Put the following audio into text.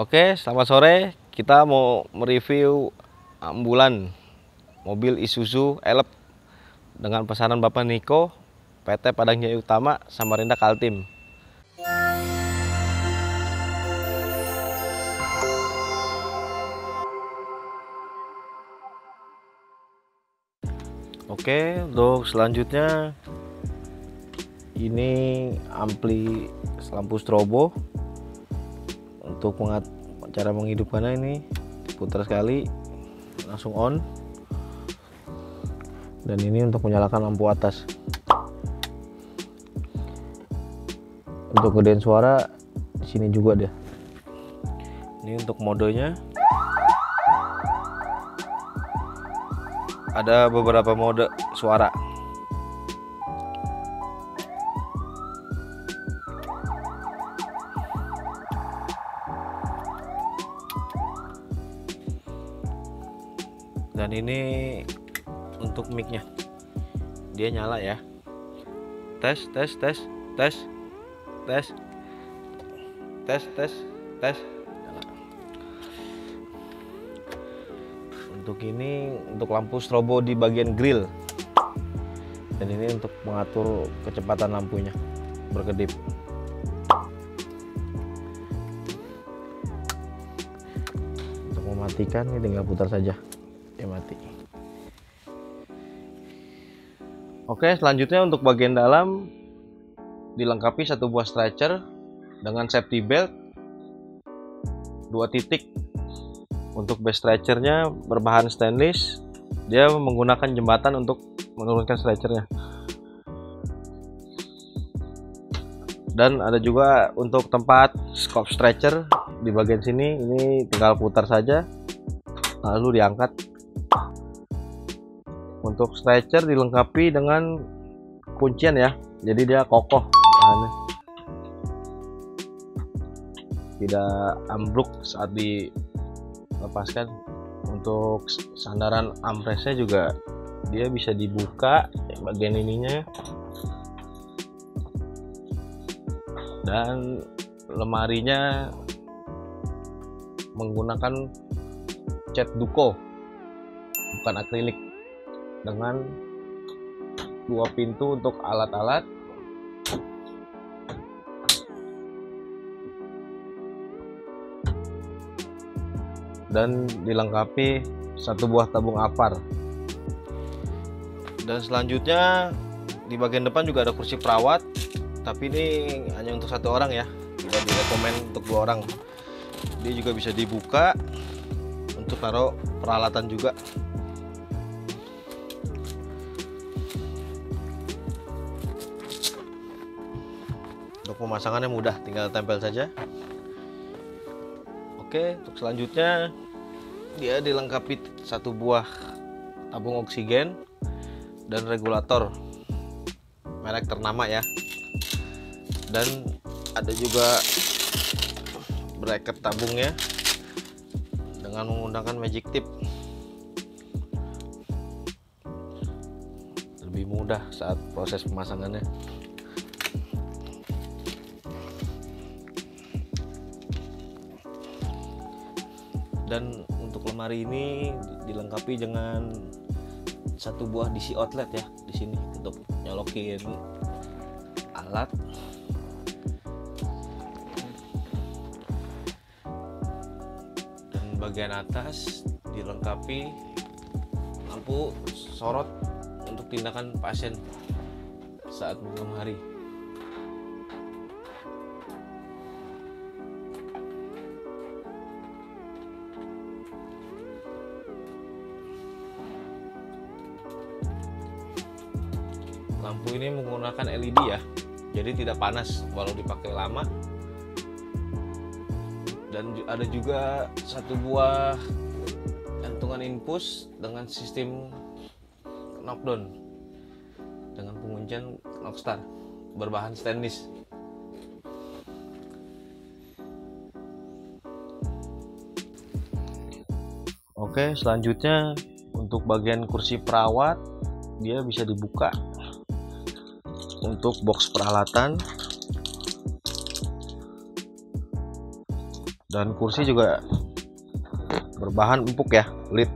Oke, selamat sore. Kita mau mereview ambulan mobil Isuzu Elep dengan pesanan Bapak Niko, PT Padang Jaya Utama, Samarinda Kaltim. Oke, untuk selanjutnya ini ampli lampu strobo untuk mengat cara menghidupkannya ini putar sekali langsung on. Dan ini untuk menyalakan lampu atas. Untuk gedein suara di sini juga deh. Ini untuk modenya. Ada beberapa mode suara dan ini untuk micnya. Dia nyala ya. Tes tes tes tes tes tes tes tes. Untuk ini untuk lampu strobo di bagian grill. Dan ini untuk mengatur kecepatan lampunya. Berkedip. Untuk mematikan ini tinggal putar saja oke selanjutnya untuk bagian dalam dilengkapi satu buah stretcher dengan safety belt. Dua titik untuk base stretchernya berbahan stainless. Dia menggunakan jembatan untuk menurunkan stretchernya. Dan ada juga untuk tempat scope stretcher di bagian sini. Ini tinggal putar saja lalu diangkat untuk stretcher dilengkapi dengan kuncian ya. Jadi dia kokoh bahannya. Tidak ambruk saat dilepaskan. Untuk sandaran ampresnya juga dia bisa dibuka bagian ininya. Dan lemarinya menggunakan cat duko bukan akrilik dengan dua pintu untuk alat-alat. Dan dilengkapi satu buah tabung apar. Dan selanjutnya di bagian depan juga ada kursi perawat tapi ini hanya untuk satu orang ya. Tidak direkomend untuk dua orang. Dia juga bisa dibuka untuk taruh peralatan juga pemasangannya mudah tinggal tempel saja. Oke untuk selanjutnya dia dilengkapi satu buah tabung oksigen dan regulator merek ternama ya. Dan ada juga bracket tabungnya dengan menggunakan magic tip. Lebih mudah saat proses pemasangannya dan untuk lemari ini dilengkapi dengan satu buah DC outlet ya di sini untuk nyolokin alat. Dan bagian atas dilengkapi lampu sorot untuk tindakan pasien saat malam hari lampu ini menggunakan LED ya. Jadi tidak panas walau dipakai lama. Dan ada juga satu buah gantungan infus dengan sistem knockdown. Dengan penguncian knockstar berbahan stainless. Oke selanjutnya untuk bagian kursi perawat dia bisa dibuka untuk box peralatan. Dan kursi juga berbahan empuk ya lid